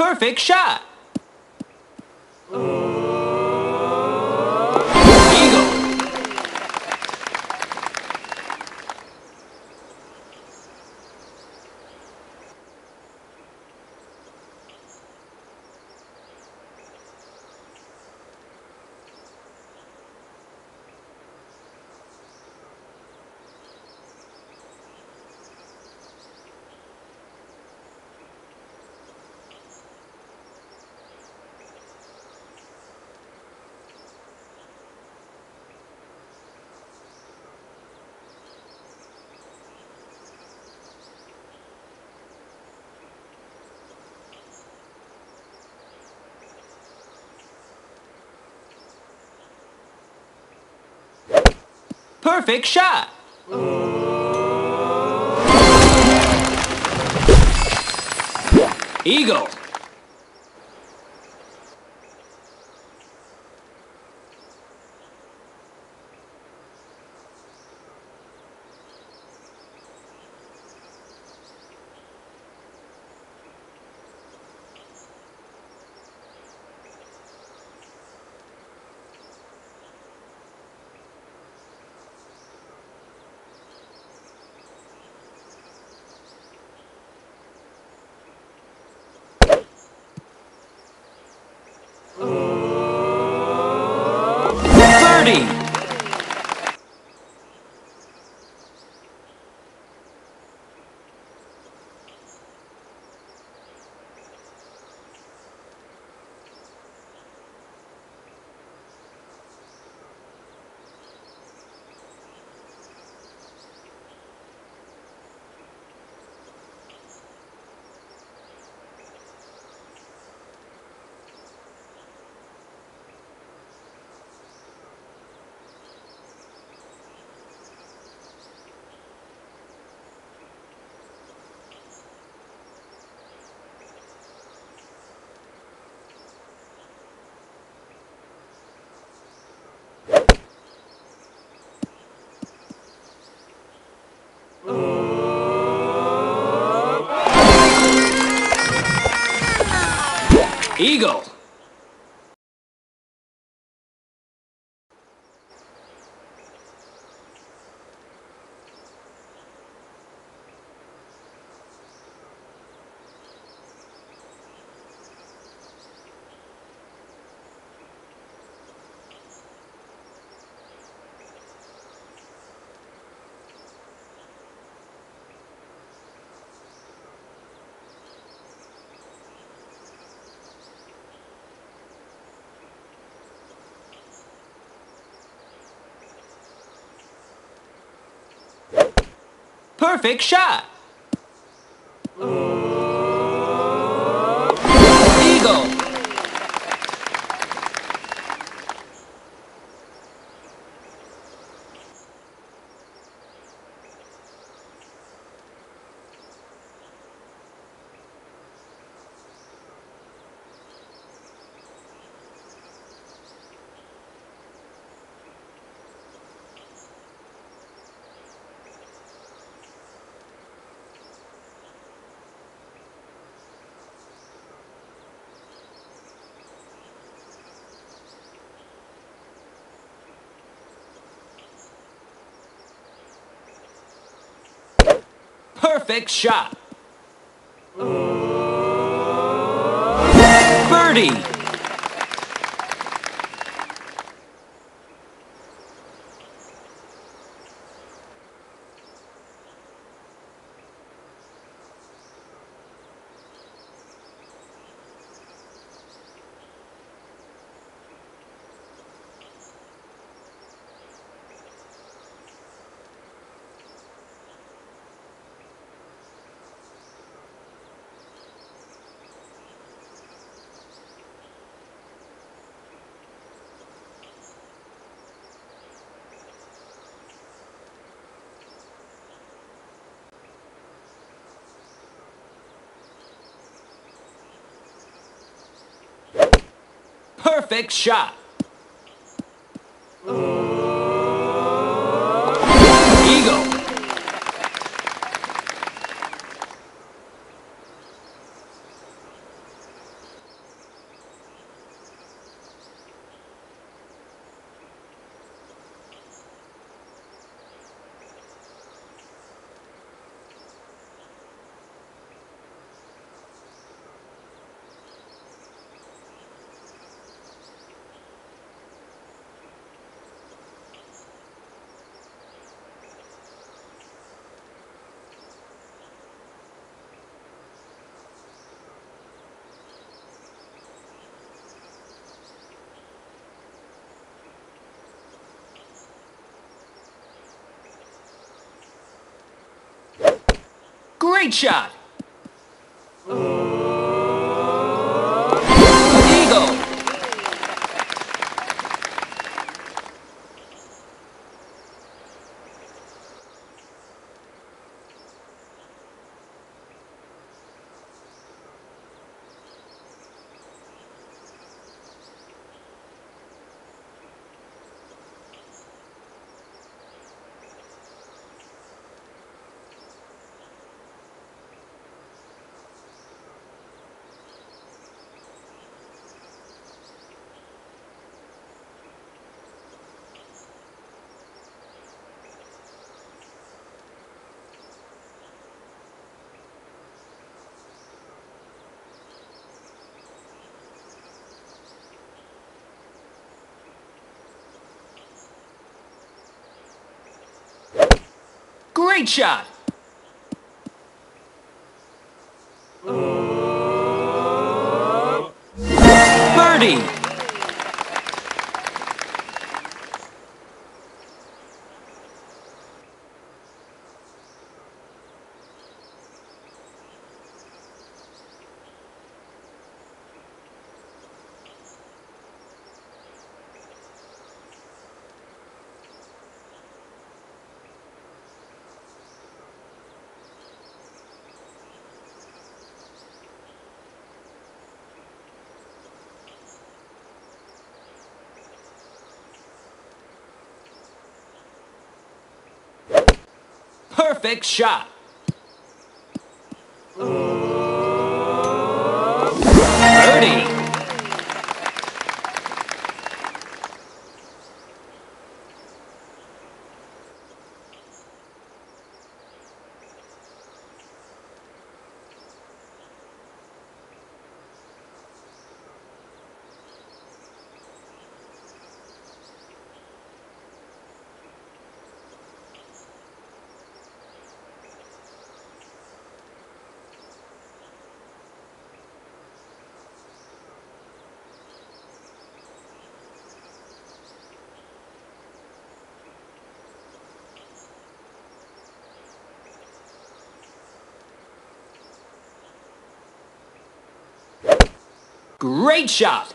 Perfect shot. Perfect shot. Eagle. Birdie. Eagle. Perfect shot. Eagle. Perfect shot. Birdie. Perfect shot. Eagle. Great shot. Eagle. Great shot. Birdie. Perfect shot. Birdie. Great shot.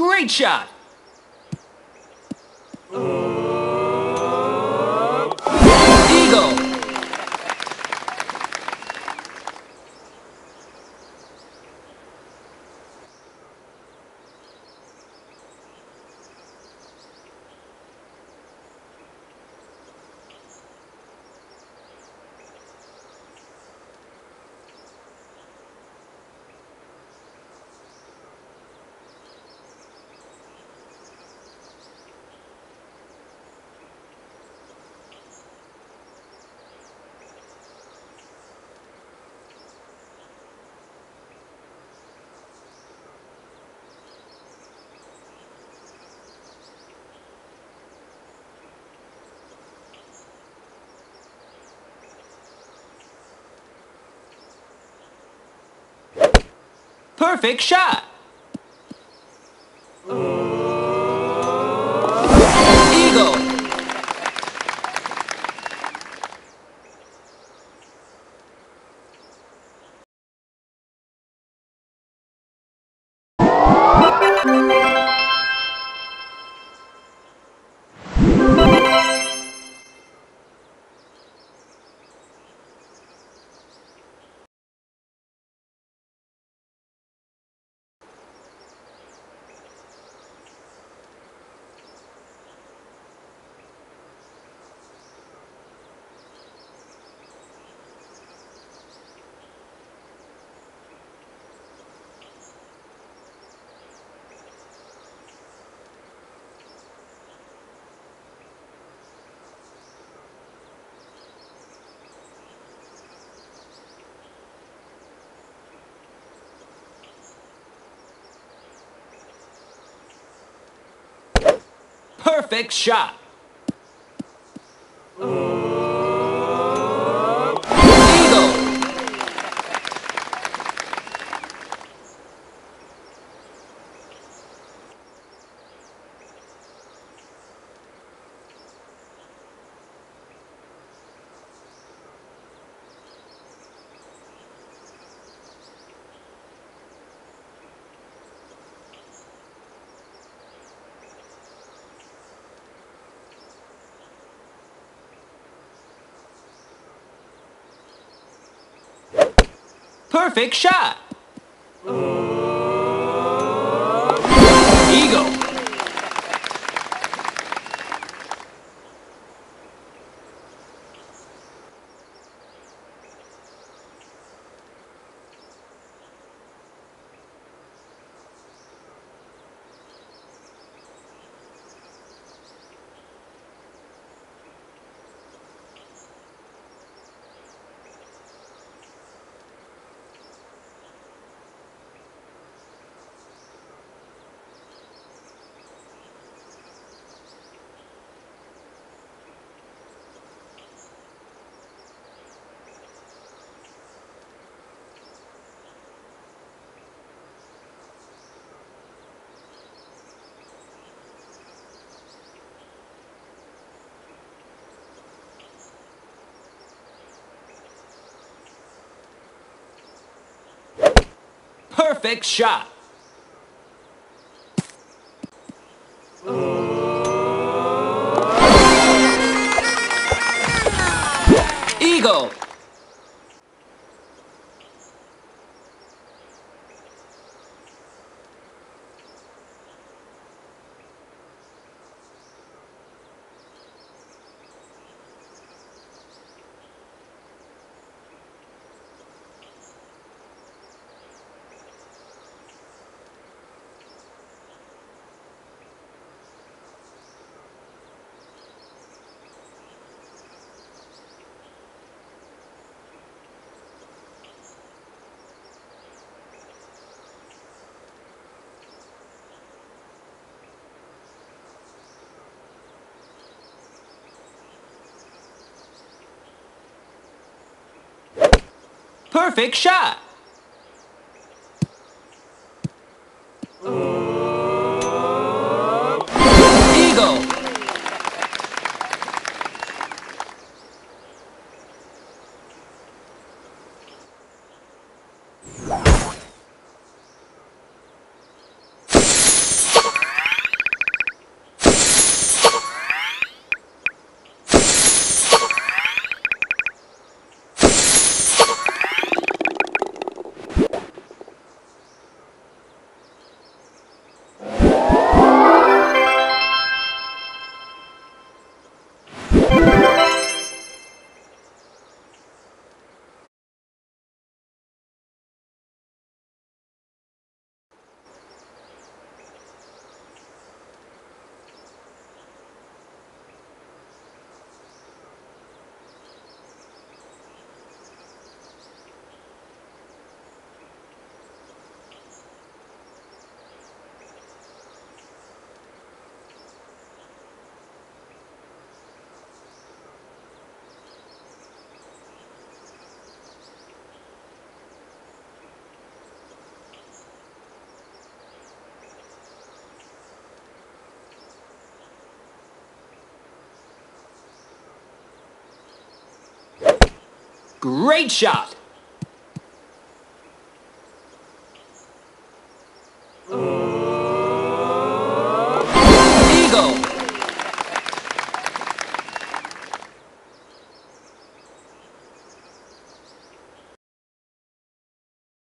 Great shot. Eagle. Perfect shot. perfect shot. Perfect shot. Eagle. Perfect shot. Eagle. Perfect shot. Great shot.